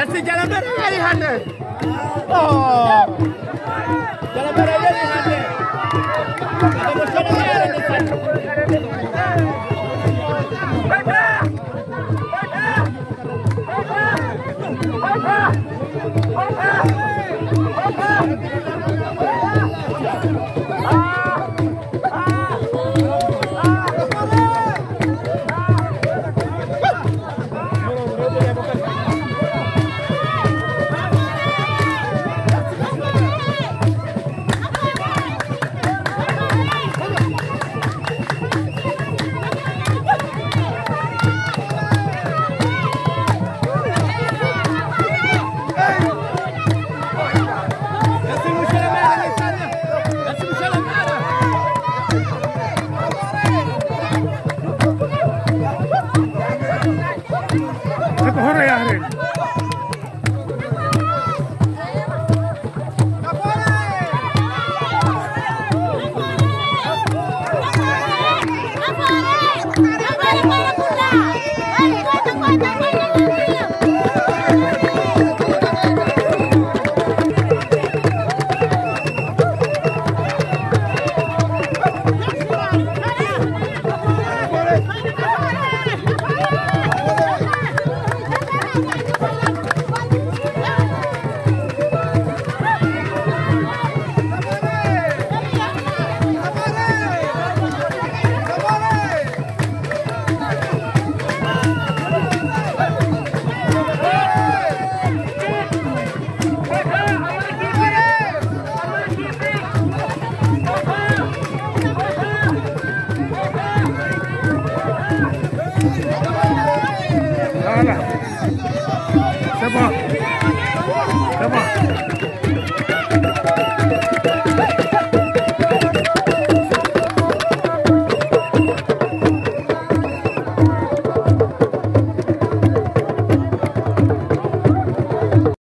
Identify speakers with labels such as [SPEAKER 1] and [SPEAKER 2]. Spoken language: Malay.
[SPEAKER 1] Let's see Jalan Berah Oh! Jalan Berah